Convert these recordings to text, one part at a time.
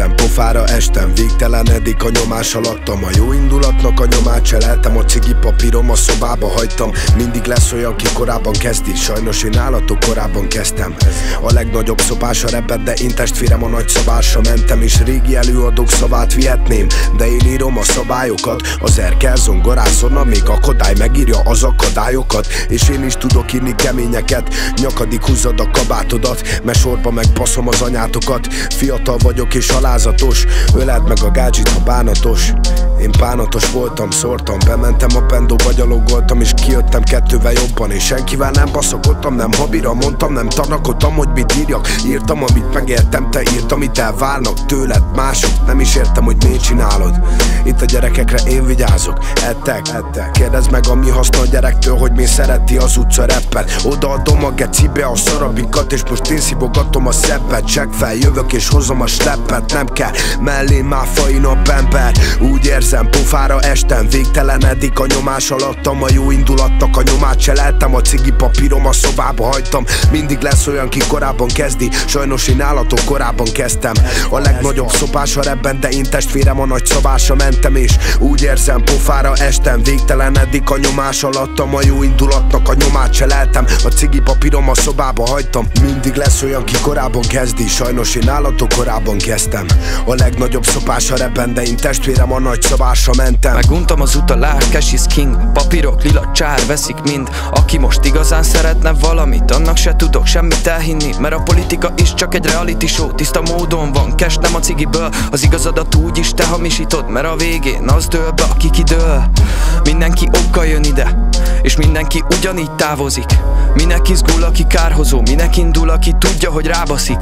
Érzem, pofára estem, végtelenedik a nyomás alattam. A jó indulatnak a nyomát cseleltem, a cigi papírom a szobába hagytam. Mindig lesz olyan, ki korábban kezdi, sajnos én állatok korábban kezdtem. A legnagyobb szopás a repet, de én testvérem a nagy szabásra mentem És régi előadók szavát vihetném, de én írom a szabályokat Az erkel zongorászonna, még akadály megírja az akadályokat. És én is tudok írni keményeket, nyakadik húzad a kabátodat Mert sorba megpaszom az anyátokat, fiatal vagyok és alázatos. Öled meg a gácsit, ha bánatos Én bánatos voltam, szórtam Bementem a pendóba, gyalogoltam És kijöttem kettővel jobban. És senkivel nem baszakodtam, nem habira mondtam Nem tanakodtam, hogy mit írjak. Írtam, amit megértem, te írt, amit elvárnak tőled. Mások, nem is értem, hogy miért csinálod. Itt a gyerekekre én vigyázok. Ettek, ettek. Kérdezd meg, ami haszna a gyerektől, hogy mi szereti az utca reppet. Odaadom a gecibe a szarabikat És most én szibogatom a szeppet Check fel, jövök és hozom a steppet Nem kell mellé már fainabb ember. Úgy érzem pofára estem Végtelenedik a nyomás alattam A jó indulattak a nyomát cseleltem A cigi papírom a szobába hagytam. Mindig lesz olyan ki korábban kezdi Sajnos én állatok korábban kezdtem. A legnagyobb szopás a rebben De én testvérem a nagy szabásra mentem És úgy érzem pofára estem. Végtelenedik a nyomás alattam A jó indulatnak a nyomát cseleltem. A cigi papírom a szobába hagytam. Mindig lesz olyan ki korábban kezdi Sajnos én állatok korábban kezdtem. A legnagyobb szopás a repen, de én testvérem a nagy szabásra mentem. Meguntam az utalás, cash is king. Papírok, lila csár, veszik mind. Aki most igazán szeretne valamit Annak se tudok semmit elhinni. Mert a politika is csak egy reality show. Tiszta módon van, cash nem a cigiből. Az igazadat úgy is te hamisítod Mert a végén az dől be, aki kidől. Mindenki okkal jön ide És mindenki ugyanígy távozik. Minek izgul, aki kárhozó? Minek indul, aki tudja, hogy rábaszik?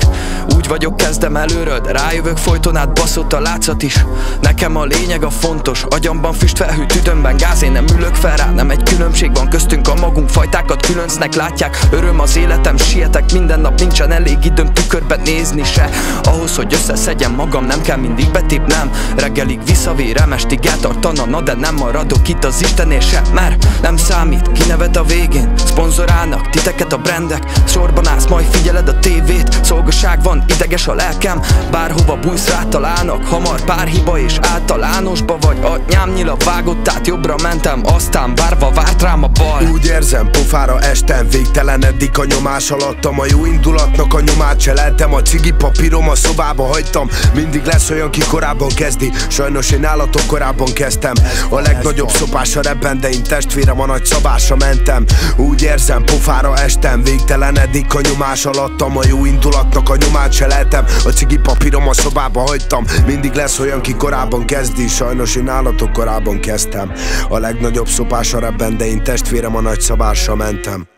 Úgy vagyok, kezdem előről De rájövök folyton át baszott a látszat is. Nekem a lényeg a fontos. Agyamban füst felhő, tüdömben gáz. Én nem ülök fel rá, nem egy különbség van köztünk. A magunk fajtákat különcnek látják. Öröm az életem, sietek. Minden nap Nincsen elég időm tükörben nézni se. Ahhoz, hogy összeszedjem magam Nem kell mindig betépnem. Reggelig visszavérem, estig eltartana Na de nem maradok itt az Istenél se Mert nem számít, kinevet a végén. Szponzorálnak titeket a brandek Sorban állsz, majd figyeled a tévét Szolgaság van, ideges a lelkem. Bárhova bújsz rátalálnak Hamar pár hiba és általánosba vagy. Anyám nyila vágott át, jobbra mentem Aztán várva várt rám a bal. Úgy érzem, pofára estem Végtelenedik a nyomás alattam. A jó indulatnak a nyomát cseleltem A cigi papírom a szobába hagytam. Mindig lesz olyan, ki korábban kezdi. Sajnos én állatok korábban kezdtem. A legnagyobb szopás a rebben De én testvérem a nagy szabásra mentem. Úgy érzem, pofára estem Végtelenedik a nyomás alattam. A jó indulatnak a nyomát cseleltem A cigi papírom a szobába hagytam. Mindig lesz olyan, ki korábban kezdi. Sajnos én állatok korábban kezdtem. A legnagyobb szopás a rebben De én testvérem a nagy szabásra mentem